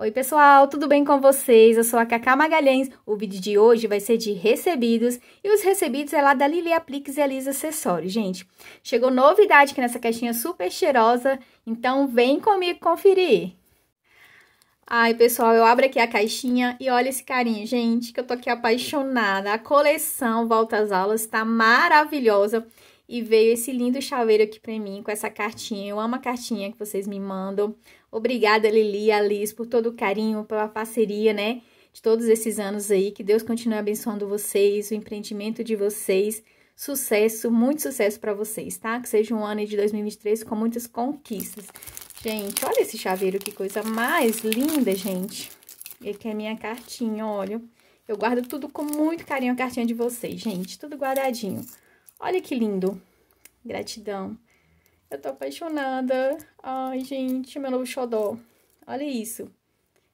Oi pessoal, tudo bem com vocês? Eu sou a Cacá Magalhães. O vídeo de hoje vai ser de recebidos e os recebidos é lá da Lili Apliques e Elisa Acessórios. Gente, chegou novidade aqui nessa caixinha super cheirosa, então vem comigo conferir. Ai, pessoal, eu abro aqui a caixinha e olha esse carinho, gente, que eu tô aqui apaixonada. A coleção Volta às Aulas tá maravilhosa. E veio esse lindo chaveiro aqui pra mim, com essa cartinha. Eu amo a cartinha que vocês me mandam. Obrigada, Lili Alice, por todo o carinho, pela parceria, né? De todos esses anos aí. Que Deus continue abençoando vocês, o empreendimento de vocês. Sucesso, muito sucesso para vocês, tá? Que seja um ano de 2023 com muitas conquistas. Gente, olha esse chaveiro, que coisa mais linda, gente. E aqui é a minha cartinha, olha. Eu guardo tudo com muito carinho a cartinha de vocês, gente. Tudo guardadinho. Olha que lindo. Gratidão. Eu tô apaixonada. Ai, gente, meu novo xodó. Olha isso.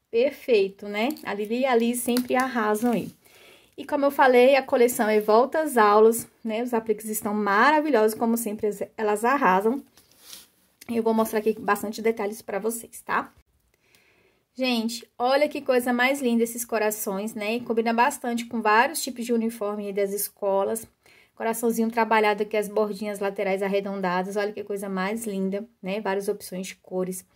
Perfeito, né? A Lili e a Liz sempre arrasam aí. E como eu falei, a coleção é Volta às Aulas, né? Os apliques estão maravilhosos, como sempre, elas arrasam. Eu vou mostrar aqui bastante detalhes pra vocês, tá? Gente, olha que coisa mais linda esses corações, né? E combina bastante com vários tipos de uniforme das escolas. Coraçãozinho trabalhado aqui, as bordinhas laterais arredondadas. Olha que coisa mais linda, né? Várias opções de cores.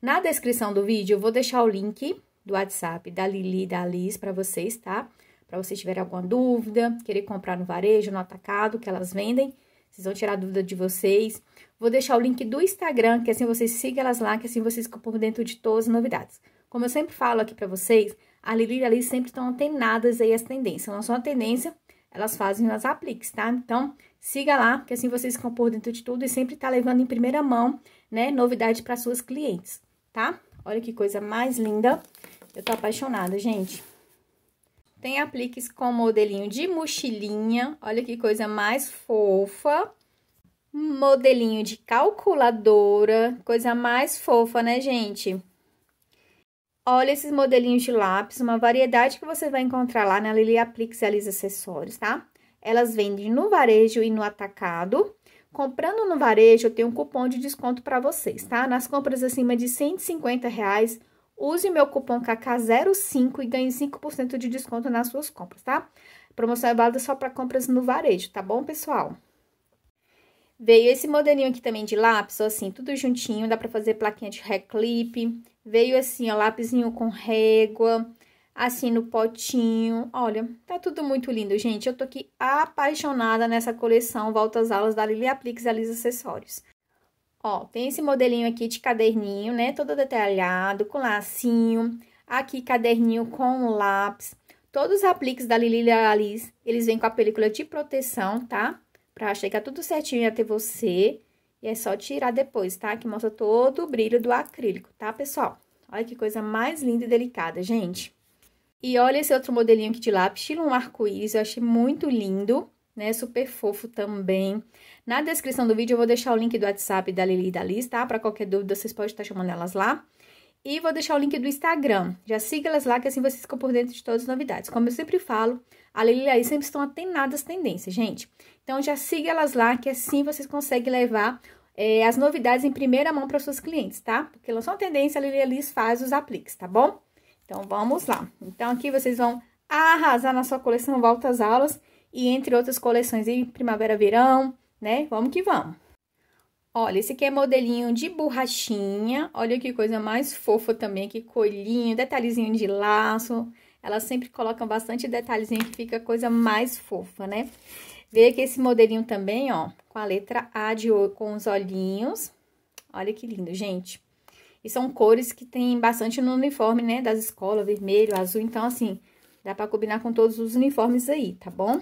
Na descrição do vídeo, eu vou deixar o link do WhatsApp da Lili e da Liz para vocês, tá? Para vocês tiverem alguma dúvida, querer comprar no varejo, no atacado, que elas vendem. Vocês vão tirar a dúvida de vocês. Vou deixar o link do Instagram, que assim vocês sigam elas lá, que assim vocês ficam por dentro de todas as novidades. Como eu sempre falo aqui para vocês, a Lili e a Liz sempre estão antenadas aí as tendências. Não são a tendência, elas fazem as apliques, tá? Então, siga lá, que assim vocês ficam por dentro de tudo e sempre tá levando em primeira mão, né, novidade para suas clientes, tá? Olha que coisa mais linda. Eu tô apaixonada, gente. Tem apliques com modelinho de mochilinha. Olha que coisa mais fofa. Modelinho de calculadora. Coisa mais fofa, né, gente? Olha esses modelinhos de lápis, uma variedade que você vai encontrar lá na Lili Apliques Alisa Acessórios, tá? Elas vendem no varejo e no atacado. Comprando no varejo, eu tenho um cupom de desconto para vocês, tá? Nas compras acima de 150 reais, use meu cupom KK05 e ganhe 5% de desconto nas suas compras, tá? Promoção é válida só para compras no varejo, tá bom, pessoal? Veio esse modelinho aqui também de lápis, assim, tudo juntinho, dá pra fazer plaquinha de reclipe. Veio assim, ó, lápisinho com régua, assim no potinho. Olha, tá tudo muito lindo, gente. Eu tô aqui apaixonada nessa coleção Volta às Aulas da Lili Apliques Alisa Acessórios. Ó, tem esse modelinho aqui de caderninho, né? Todo detalhado, com lacinho. Aqui, caderninho com lápis. Todos os apliques da Lili Alice, eles vêm com a película de proteção, tá? Pra chegar tudo certinho até você. E é só tirar depois, tá? Que mostra todo o brilho do acrílico, tá, pessoal? Olha que coisa mais linda e delicada, gente. E olha esse outro modelinho aqui de lápis, estilo um arco-íris, eu achei muito lindo, né? Super fofo também. Na descrição do vídeo eu vou deixar o link do WhatsApp da Lili e da Liz, tá? Pra qualquer dúvida, vocês podem estar chamando elas lá. E vou deixar o link do Instagram. Já siga elas lá, que assim vocês ficam por dentro de todas as novidades. Como eu sempre falo, a Lili e a Liz sempre estão atenadas tendências, gente. Então, já siga elas lá, que assim vocês conseguem levar é, as novidades em primeira mão para seus clientes, tá? Porque lançou a tendência, a Lili Alice faz os apliques, tá bom? Então, vamos lá. Então, aqui vocês vão arrasar na sua coleção Volta às Aulas e entre outras coleções aí, Primavera-Verão, né? Vamos que vamos. Olha, esse aqui é modelinho de borrachinha. Olha que coisa mais fofa também, que coelhinho, detalhezinho de laço. Elas sempre colocam bastante detalhezinho que fica coisa mais fofa, né? Veio aqui esse modelinho também, ó, com a letra A de com os olhinhos. Olha que lindo, gente. E são cores que tem bastante no uniforme, né, das escolas, vermelho, azul. Então, assim, dá pra combinar com todos os uniformes aí, tá bom?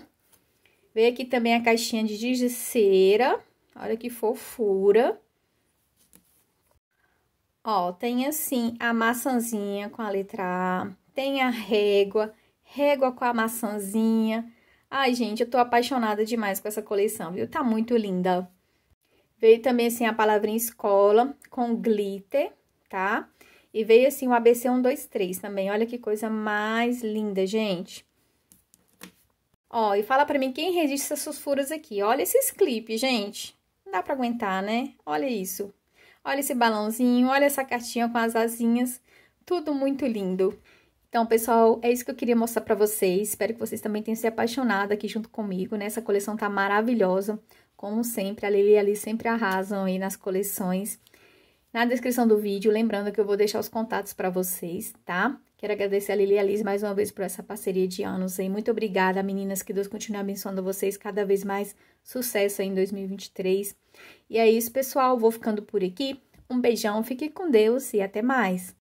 Veio aqui também a caixinha de giz de cera. Olha que fofura. Ó, tem assim a maçãzinha com a letra A, tem a régua, régua com a maçãzinha, Ai, gente, eu tô apaixonada demais com essa coleção, viu? Tá muito linda. Veio também, assim, a palavrinha escola com glitter, tá? E veio, assim, o ABC 123 também. Olha que coisa mais linda, gente. Ó, e fala pra mim quem resiste essas furas aqui. Olha esses clipes, gente. Não dá pra aguentar, né? Olha isso. Olha esse balãozinho, olha essa cartinha com as asinhas. Tudo muito lindo. Então, pessoal, é isso que eu queria mostrar para vocês. Espero que vocês também tenham se apaixonado aqui junto comigo, né? Essa coleção tá maravilhosa. Como sempre, a Lili e a Alice sempre arrasam aí nas coleções. Na descrição do vídeo, lembrando que eu vou deixar os contatos para vocês, tá? Quero agradecer a Lili e a Liz mais uma vez por essa parceria de anos aí. Muito obrigada, meninas. Que Deus continue abençoando vocês cada vez mais. Sucesso aí em 2023. E é isso, pessoal. Vou ficando por aqui. Um beijão, fique com Deus e até mais.